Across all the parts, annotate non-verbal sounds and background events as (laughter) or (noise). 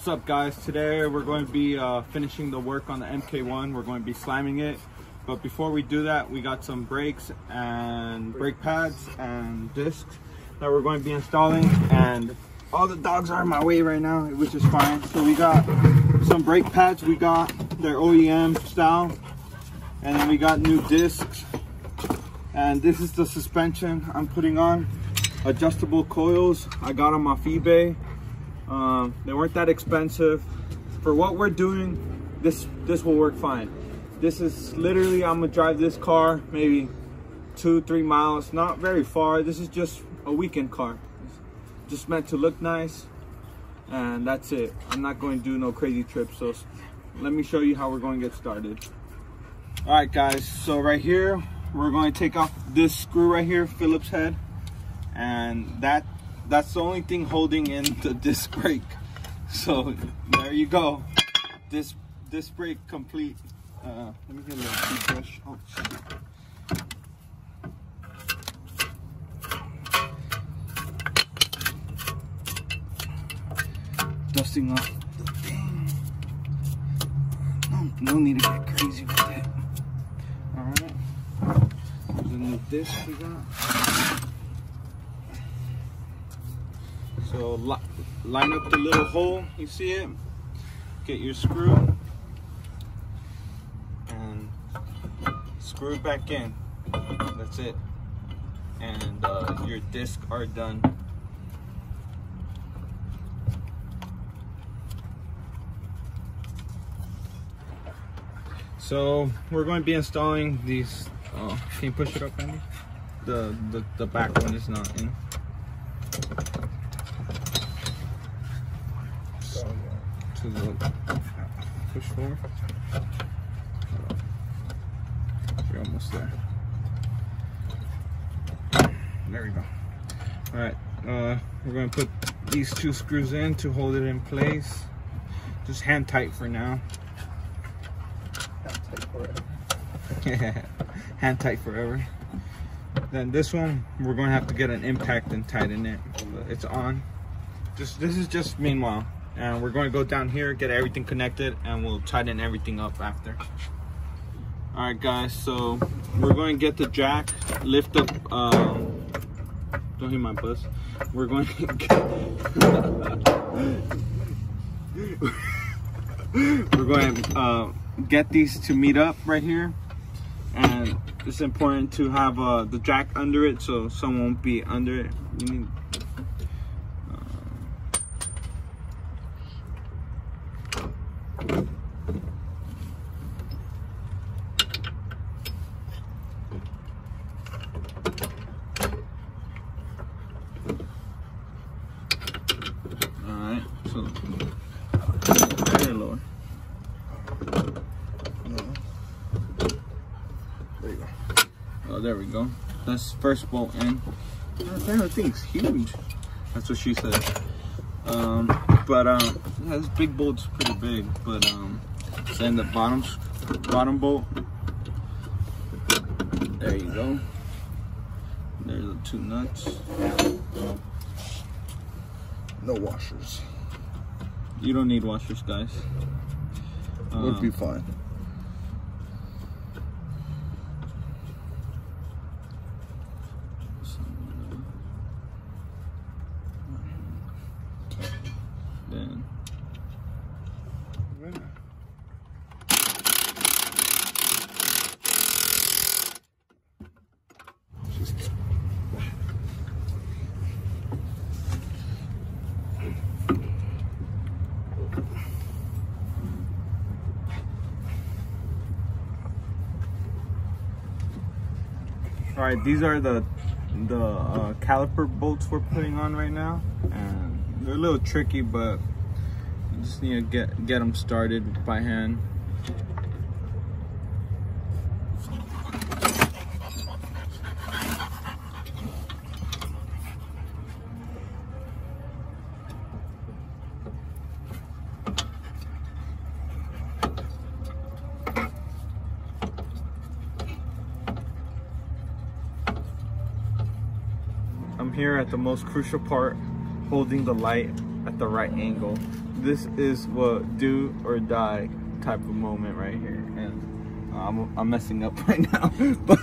What's up guys? Today we're going to be uh, finishing the work on the MK1. We're going to be slamming it. But before we do that, we got some brakes and brake pads and discs that we're going to be installing. And all the dogs are in my way right now, which is fine. So we got some brake pads. We got their OEM style. And then we got new discs. And this is the suspension I'm putting on. Adjustable coils. I got them off eBay. Um, they weren't that expensive. For what we're doing, this this will work fine. This is literally, I'm gonna drive this car maybe two, three miles, not very far. This is just a weekend car. Just meant to look nice and that's it. I'm not going to do no crazy trips. So let me show you how we're going to get started. All right guys, so right here, we're going to take off this screw right here, Phillips head. And that that's the only thing holding in the disc brake. So there you go. This disc brake complete. Uh, let me get a little toothbrush. Oh, Dusting off the thing. No, no need to get crazy with it. Alright. There's a new disc we got. So li line up the little hole, you see it? Get your screw and screw it back in. That's it. And uh, your discs are done. So we're going to be installing these. Oh, can you push it up, Andy? The the the back one is not in. Push forward. You're almost there. There we go. All right, uh, we're gonna put these two screws in to hold it in place. Just hand tight for now. Hand tight forever. (laughs) hand tight forever. Then this one, we're gonna have to get an impact and tighten it. It's on. Just this is just meanwhile and we're going to go down here get everything connected and we'll tighten everything up after. All right guys so we're going to get the jack lift up um, don't hear my bus. We're going (laughs) to get, (laughs) we're going to uh, get these to meet up right here. And it's important to have uh, the jack under it so someone won't be under it you there we go. That's first bolt in. Damn, that thing's huge. That's what she said. Um, but um, yeah, this big bolt's pretty big. But um, then the bottom bottom bolt. There you go. There's the two nuts. No washers. You don't need washers, guys. Would be fine. all right these are the the uh, caliper bolts we're putting on right now and they're a little tricky but just need to get get them started by hand I'm here at the most crucial part, holding the light at the right angle. This is what do or die type of moment right here, and uh, I'm, I'm messing up (laughs) right now, but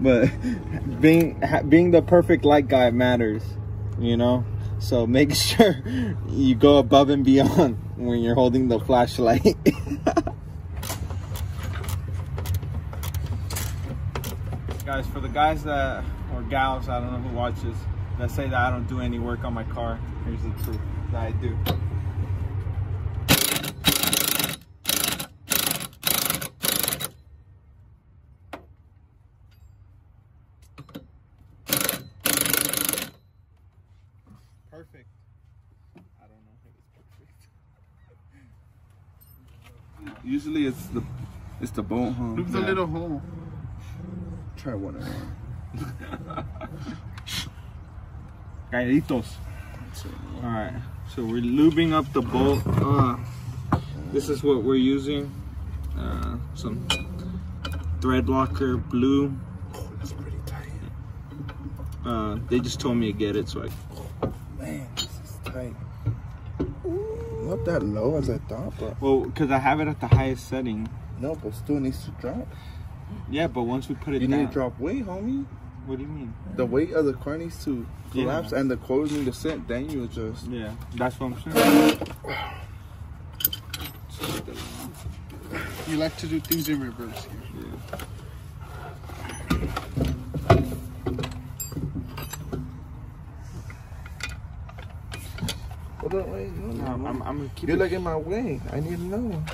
but being being the perfect light guy matters, you know. So make (laughs) sure you go above and beyond when you're holding the flashlight. (laughs) guys, for the guys that or gals, I don't know who watches, that say that I don't do any work on my car, here's the truth that I do. Perfect. I don't know if it's perfect. Usually it's the it's the bolt, huh? Look the Yeah. little hole. Try one of them. (laughs) Galletitos. All right, so we're lubing up the bolt. Uh, this is what we're using. Uh, some thread locker blue. Oh, That's pretty tight. Uh, they just told me to get it, so I. Man, this is tight. Not that low as I thought, but Well, because I have it at the highest setting. no, but still needs to drop. Yeah, but once we put it You down, need to drop weight, homie. what do you mean? The weight of the car needs to Yeah. collapse and the coils need to sit, then you adjust. Yeah, that's what I'm saying. You like to do things in reverse here. Hold on, wait, no, no, I'm. I'm, I'm gonna keep You're it. like in my way. I need to know.